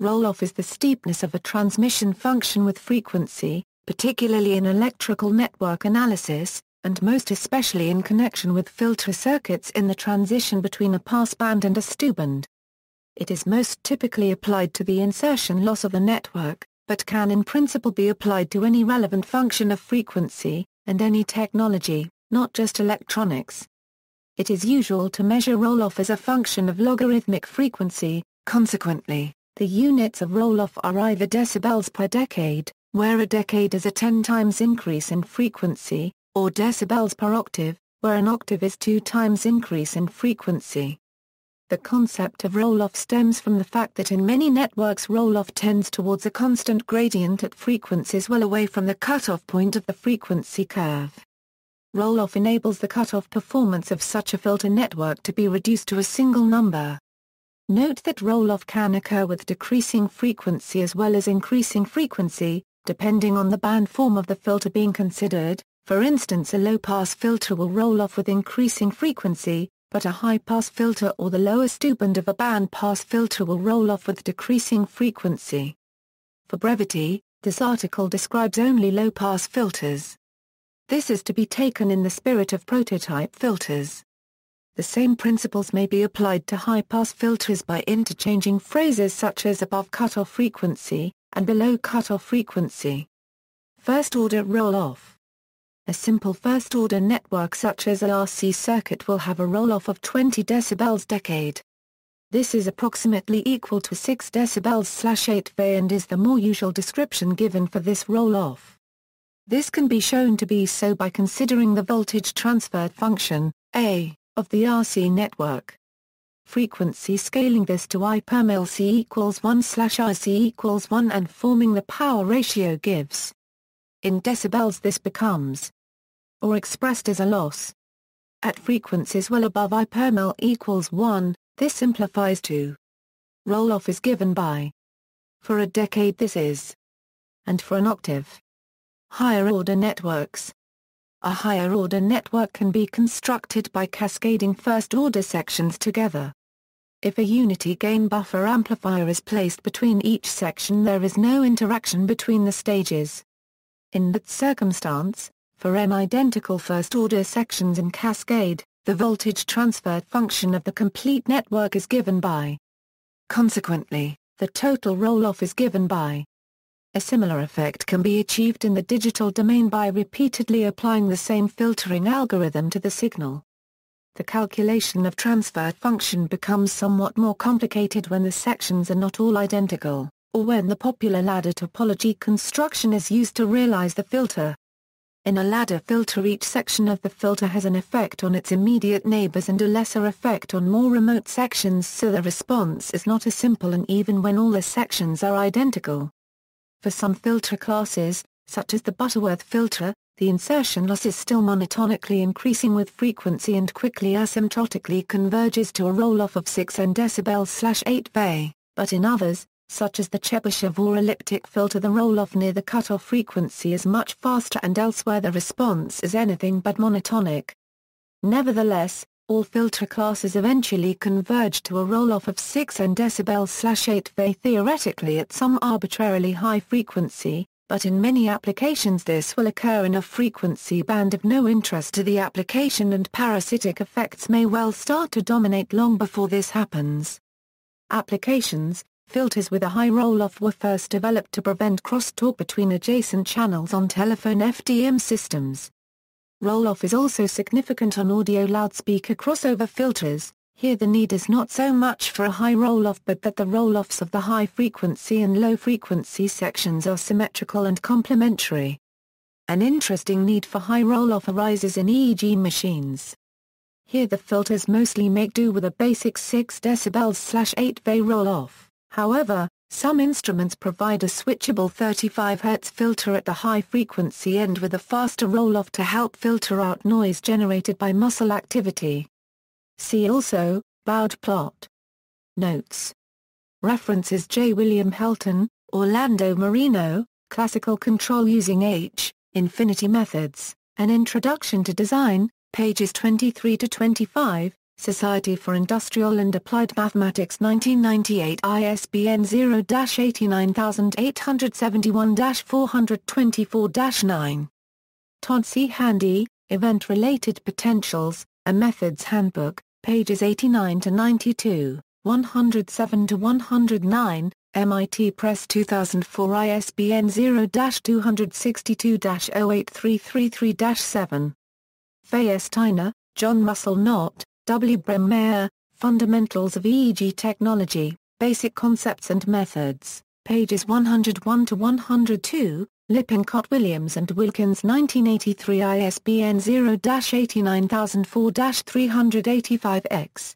Roll-off is the steepness of a transmission function with frequency, particularly in electrical network analysis, and most especially in connection with filter circuits in the transition between a passband and a stopband. It is most typically applied to the insertion loss of a network, but can in principle be applied to any relevant function of frequency, and any technology, not just electronics. It is usual to measure roll-off as a function of logarithmic frequency, consequently, the units of roll-off are either decibels per decade, where a decade is a 10 times increase in frequency, or decibels per octave, where an octave is 2 times increase in frequency. The concept of roll-off stems from the fact that in many networks roll-off tends towards a constant gradient at frequencies well away from the cutoff point of the frequency curve. Roll-off enables the cutoff performance of such a filter network to be reduced to a single number. Note that roll-off can occur with decreasing frequency as well as increasing frequency, depending on the band form of the filter being considered, for instance a low-pass filter will roll off with increasing frequency, but a high-pass filter or the lower stopband of a band-pass filter will roll off with decreasing frequency. For brevity, this article describes only low-pass filters. This is to be taken in the spirit of prototype filters. The same principles may be applied to high-pass filters by interchanging phrases such as above cutoff frequency, and below cutoff frequency. First-order roll-off a simple first-order network such as a RC circuit will have a roll-off of 20 decibels decade. This is approximately equal to 6 decibels slash 8 V and is the more usual description given for this roll-off. This can be shown to be so by considering the voltage transfer function, A, of the RC network. Frequency scaling this to I per mil C equals 1 slash RC equals 1 and forming the power ratio gives in decibels this becomes or expressed as a loss. At frequencies well above I per mil equals 1, this simplifies to roll-off is given by for a decade this is and for an octave. Higher order networks A higher order network can be constructed by cascading first order sections together. If a unity gain buffer amplifier is placed between each section there is no interaction between the stages. In that circumstance, for n identical first-order sections in cascade, the voltage transfer function of the complete network is given by. Consequently, the total roll-off is given by. A similar effect can be achieved in the digital domain by repeatedly applying the same filtering algorithm to the signal. The calculation of transfer function becomes somewhat more complicated when the sections are not all identical or when the popular ladder topology construction is used to realize the filter. In a ladder filter each section of the filter has an effect on its immediate neighbors and a lesser effect on more remote sections so the response is not as simple and even when all the sections are identical. For some filter classes, such as the Butterworth filter, the insertion loss is still monotonically increasing with frequency and quickly asymptotically converges to a roll-off of 6 n decibels 8 bay, but in others, such as the Chebyshev or elliptic filter the roll-off near the cutoff frequency is much faster and elsewhere the response is anything but monotonic. Nevertheless, all filter classes eventually converge to a roll-off of 6 n decibels 8 V theoretically at some arbitrarily high frequency, but in many applications this will occur in a frequency band of no interest to the application and parasitic effects may well start to dominate long before this happens. Applications, Filters with a high roll-off were first developed to prevent crosstalk between adjacent channels on telephone FDM systems. Roll-off is also significant on audio loudspeaker crossover filters, here the need is not so much for a high roll-off but that the roll-offs of the high-frequency and low-frequency sections are symmetrical and complementary. An interesting need for high roll-off arises in EEG machines. Here the filters mostly make do with a basic 6 dB 8 V roll-off. However, some instruments provide a switchable 35 Hz filter at the high frequency end with a faster roll-off to help filter out noise generated by muscle activity. See also, Bode plot. Notes. References J. William Helton, Orlando Merino, Classical Control Using H, Infinity Methods, An Introduction to Design, pages 23 to 25, Society for Industrial and Applied Mathematics 1998 ISBN 0-89871-424-9. Todd C. Handy, Event-Related Potentials, A Methods Handbook, pages 89 to 92, 107 to 109, MIT Press 2004 ISBN 0-262-08333-7. Fay S. Tyner, John Russell Knott, W. Brem Mayer, Fundamentals of EEG Technology, Basic Concepts and Methods, pages 101 to 102, Lippincott Williams and Wilkins 1983 ISBN 0-89004-385-X.